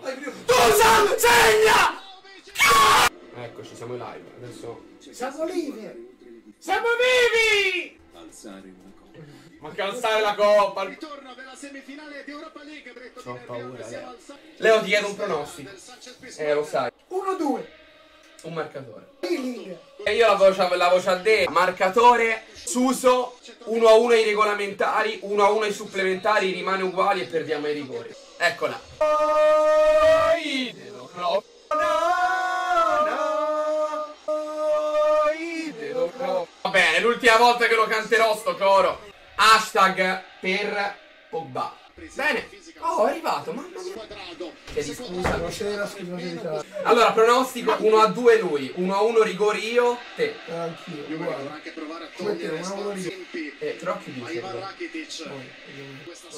cazzo. Dusan, segna! Eccoci, siamo in live. Adesso. Siamo vivi! Siamo vivi! Alzare una coppa. Manca alzare la coppa. Ritorno della semifinale di Europa League Ho paura, Leo. Leo, ti chiedo un pronostico. Eh, lo sai. 1-2. Un marcatore. E io la voce, la voce a D. Marcatore. Suso. 1 a 1 ai regolamentari. 1 a 1 ai supplementari. Rimane uguali e perdiamo i rigori. Eccola. Va bene, l'ultima volta che lo canterò sto coro. Hashtag per Pogba. Bene. Oh, è arrivato, mamma mia. Chiedi scusa. Buonasera, scusate. Allora, pronostico 1 a 2 lui, 1 a 1 rigori io, te. Eh, Anch'io, dovrà guarda. anche provare a Come te, togliere Eh, però chi a dice? Ivan Rakitic.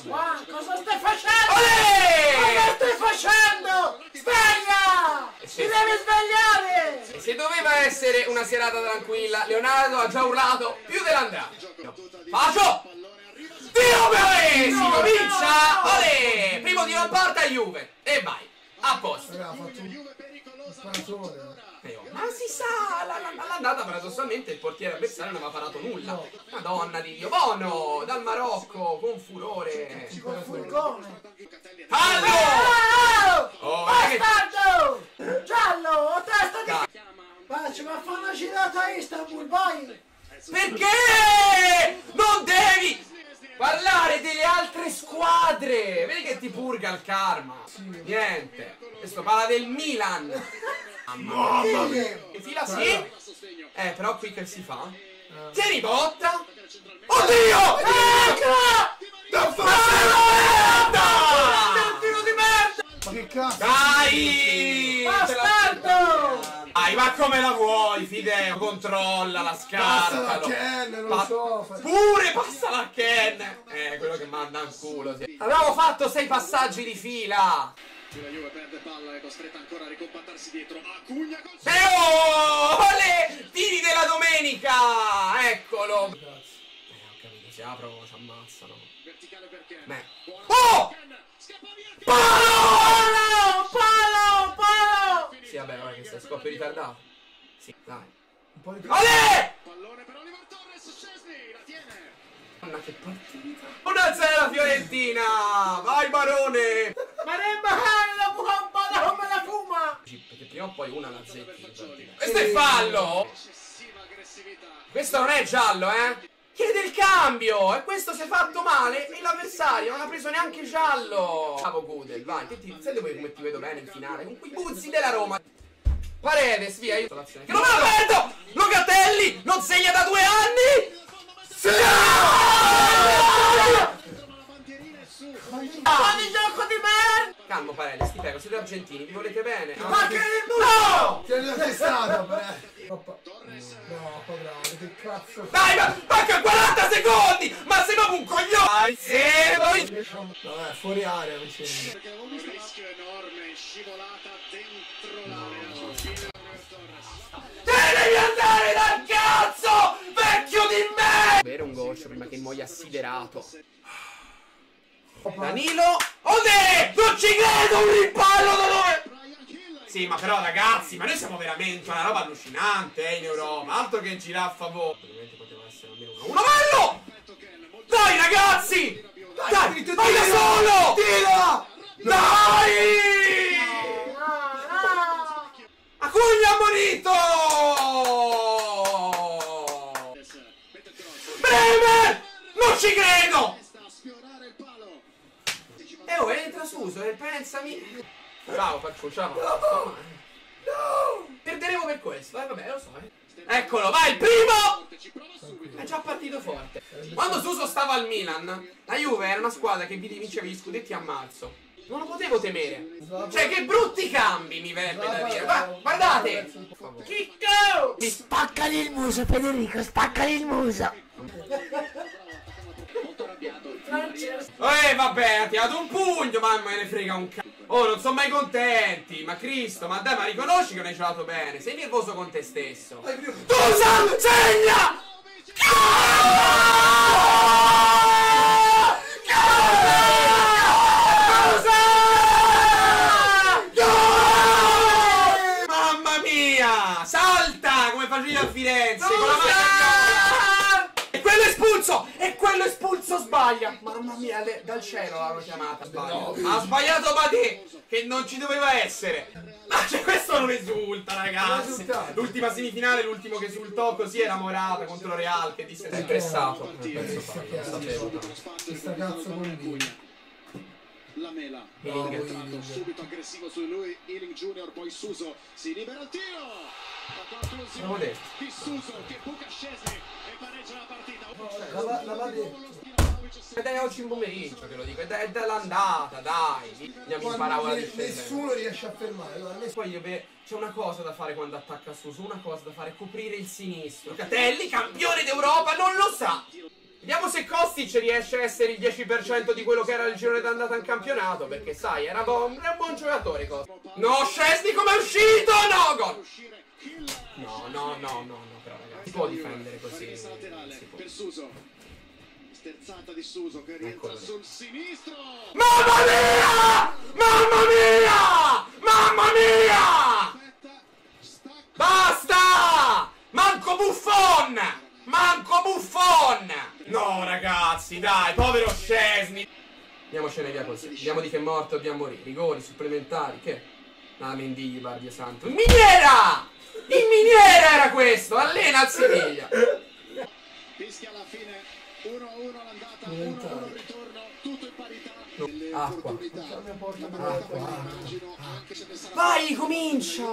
Ma cosa stai facendo? Olè! Cosa stai facendo? Sveglia! Eh. Ti devi svegliare! Se doveva essere una serata tranquilla, Leonardo ha già urlato più dell'andata. Faccio! Dio mio! Si comincia! Olè! Primo di non porta Juve. E vai. A posto. Raga, ha fatto un. Eh, oh, Ma si sa, la- la- all'andata paradossalmente il portiere avversario non aveva parato nulla. Madonna di Dio. Bono dal Marocco con furore. Col furgone. Fallo! Oh! Oh, ma che- Bastardo! Giallo! Ho testa di... Ma ci a fare una girata a Istanbul, vai! Perché non devi parlare delle altre squadre? Vedi che ti purga il karma. Niente. Questo parla del Milan. Mamma mia. Che fila sì? Eh, però qui che si fa? Si ribotta? Oddio! Ecco! Non fa tiro di merda! Ma che cazzo? Dai! Bastardo! Dai, ma come la vuoi, Fideo? Controlla la Passa la scarpa. Ken, non lo so. Pure passa la Ken! Eh, quello che manda in culo. Sì. Abbiamo fatto sei passaggi di fila! La Juve perde palla è costretta ancora a ricompattarsi dietro. Acugna col Teo! Ole! Tiri della domenica! Eccolo! Eh, ho capito, si aprono, ci ammazzano. verticale per Ken. Beh. Oh! Palo! Palo! Palo! Sì, vabbè, guarda che sei scoppio ritardato. Sì, dai. Un po' di... Ole! Che partita! 1-0 la Fiorentina! Vai, Barone! Maremma la bomba da come la fuma! Perché prima o poi una la zecchi. Questo è fallo! Questo non è giallo, eh? Chiede il cambio! E questo si è fatto male e l'avversario non ha preso neanche giallo! Bravo Gudel, vai, che ti, sai dove come ti vedo bene in finale? Con quei buzzi della Roma! Paredes, via, io... Che non me la perdo! Locatelli! Non segna da due anni! La su. Fuori gioco di merda! Calmo Paredes, ti prego, siete argentini, vi volete bene? Ma che No! Tieni la testata, per... Papà. No, quadrato, che cazzo Dai, ma manca 40 secondi! Ma sei proprio un coglione! Sì, poi... Vabbè, fuori area mi sembra. Un rischio enorme. Scivolata dentro l'area. Devi andare dal cazzo! Vecchio di me! Bere un goccio prima che muoia assiderato. Danilo. Ode! Non ci credo un rimpallo da dove? Sì, ma però ragazzi, ma noi siamo veramente una roba allucinante eh, in Europa. Altro che giraffa voi. Ovviamente poteva essere almeno uno. Ken. Molto Dai ragazzi! Dai, Tira, vai da solo! Tira! Dai! Acugna ammonito! Bremer! Non ci credo! Sta a sfiorare il palo. E oh, entra Suso e pensami. Ciao, faccio ciao. Perderemo per questo, eh vabbè, lo so. Eh. Eccolo, vai, il primo! È già partito forte. Quando Suso stava al Milan, la Juve era una squadra che vi vinceva gli scudetti a marzo. Non lo potevo temere. Cioè, che brutti cambi mi verrebbe da dire. Gua- Guardate! Chicco! Mi Spaccali il muso, Federico, spaccali il muso. Eh vabbè, ha dato un pugno, ma me ne frega un cazzo. Oh, non sono mai contenti. Ma Cristo, ma dai, ma riconosci che non hai giocato bene. Sei nervoso con te stesso. Dusan, segna! Cosa? a Firenze con la maglia E quello è espulso! E quello è espulso sbaglia! Mamma mia, le- dal cielo l'hanno chiamata. Sbaglia. Ha sbagliato Badè, che non ci doveva essere. Ma cioè, questo non esulta, ragazzi. L'ultima semifinale, l'ultimo che esultò così era Morata contro Real, che disse sempre stato. Questa cazzo. Questa cazzo con lui. La mela. Ealing. Entrato subito aggressivo su lui. Ealing Junior, poi Suso. Si libera il tiro. La conclusione di Suso che buca Scesni e pareggia la partita. La va- la va detto. Ed è oggi in pomeriggio che lo dico, ed è dall'andata, dai. Andiamo in parabola Ne- discendente. Nessuno riesce a fermare. guarda, nessuno- Poi c'è una cosa da fare quando attacca Suso, una cosa da fare, coprire il sinistro. Catelli, campione d'Europa, non lo sa! Vediamo se Kostic riesce a essere il 10% di quello che era il girone d'andata in campionato, perché sai, era buon- era un buon giocatore Kostic. No, Scesni come è uscito? No, gol! No, no, no, no, no, però ragazzi, si può difendere così. Si può. Sterzata di Suso che rientra Eccolo. sul sinistro. Mamma mia! Mamma mia! Mamma mia! Basta! Manco Buffon! Manco Buffon! No, ragazzi, dai, povero Scesni. Andiamocene via così. Vediamo di che morto dobbiamo morire. Rigori, supplementari, che? Ah, Mendigli, Bardia Santo. In miniera! In miniera era questo! Allena al Siviglia. Fischia alla fine 1-1 all'andata, 1-1 al ritorno, tutto in parità. No, Delle acqua. opportunità. La mia porta per La l'acqua. partita, immagino, anche se ne sarà Vai, comincia!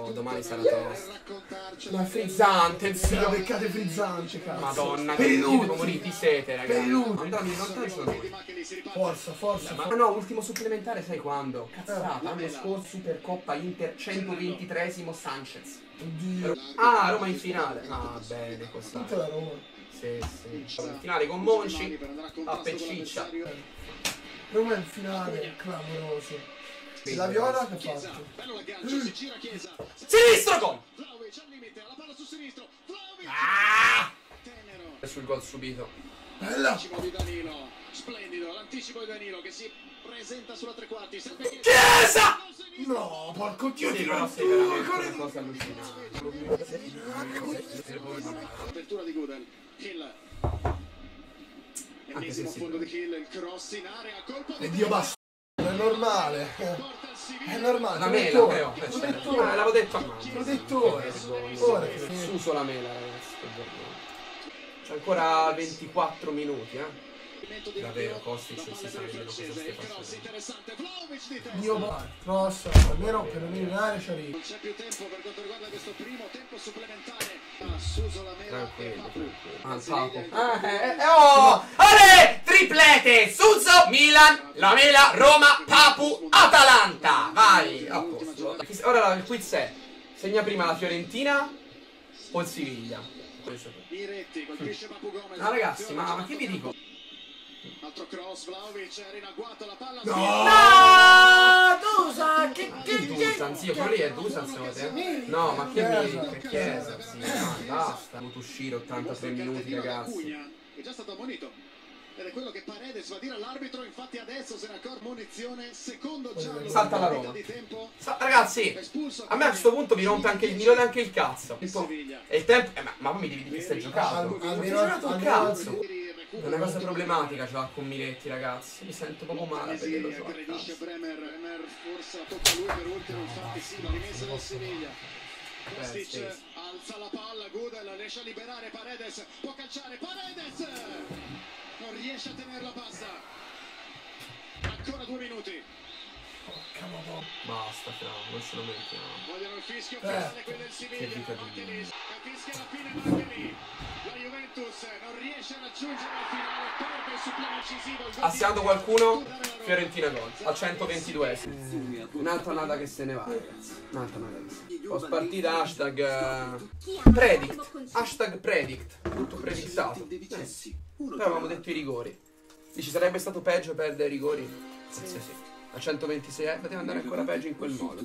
Oh, domani sarà tosta. Ma frizzante, figlio. beccate frizzante, cazzo. Madonna, Per che devo morire di sete, ragazzi. Per i lutti. Andammi in vantaggio noi. Prima che li si riparte. Forza, forza. Ma no, ultimo supplementare sai quando? Cazzata, l'anno scorso Supercoppa Inter 123esimo Sanchez. Oddio. Ah, Roma in finale. Ah, bene, questa. Tutta la Roma. Sì, sì. In finale con Monci, a Pecciccia. Roma in finale, clamoroso. E la Viola che ha fatto? bello l'aggancio, si gira Chiesa. Sinistro gol! Vlaovic al limite, la palla sul sinistro. Vlaovic. Ah! E sul gol subito. Bella! L'anticipo di Danilo, splendido, l'anticipo di Danilo che si presenta sulla tre quarti. Chiesa! No, porco dio, Sì, ti però non sei veramente una cosa allucinante. Apertura di Gudel, se Ennesimo sì, fondo di Hill, il cross in area, colpo di E Dio basta. Normale. il. È normale. La mela, però. Eh, Protettore. certo. Ah, l'avevo detto a mano. Protettore. Suso la mela, ragazzi. C'è ancora 24 minuti, eh. Davvero, Kostic non si sa nemmeno cosa stia Il facendo. Dio va. Cross, almeno per in area ci arrivi. Non c'è più tempo per quanto riguarda questo primo tempo supplementare. Suso la mela Tranquillo, tranquillo. Ah, Siviglia Papo. Ah, eh, eh, oh! Ale! Triplete! Suso, Milan, la Mela, Roma, Papu, Atalanta! Vai! A posto. Ora il quiz è: segna prima la Fiorentina o il Siviglia? No, ragazzi, ma, ma che vi dico? Altro cross, Vlaovic era in agguato la palla. No! Dusan! Che, che, Dusan? Sì, quello lì è Dusan secondo te? No, ma che mi... Che chiesa? Sì, dai, basta. Ho dovuto uscire 83 minuti, ragazzi. È già stato ammonito. Ed è quello che Paredes va a dire all'arbitro, infatti adesso se ne accorge munizione, secondo giallo. Salta la Roma. Sa- ragazzi, a me a questo punto mi rompe anche il, mi rode anche il cazzo. E il tempo... Eh, ma, ma mi devi dire che stai Al- giocando. Non stai giocato un cazzo. È una cosa problematica ce l'ha con Miretti, ragazzi. Mi sento proprio male Lesini giocare. aggredisce Bremer, Bremer forse tocca lui per ultimo, infatti sì, la rimessa del Siviglia. Kostic sì, sì. alza la palla, Gudel riesce a liberare Paredes, può calciare Paredes! Riesce a tenerla bassa. Ancora due minuti. Basta, fra, non ce lo meritiamo. Vogliono il fischio finale, quello del Che Siviglia. Martinez, capisce alla fine Martinez. La Juventus non riesce a raggiungere il finale, perde il supplemento incisivo. Ha segnato qualcuno? la. Fiorentina gol. Al 122 Un'altra nata che se ne va, ragazzi. Un'altra nata che se ne va. Post partita hashtag eh, predict. Hashtag predict. Tutto predictato. Eh, Però avevamo detto i rigori. Dici sarebbe stato peggio perdere i rigori? Sì, sì. A 126 eh, poteva andare ancora peggio in quel modo.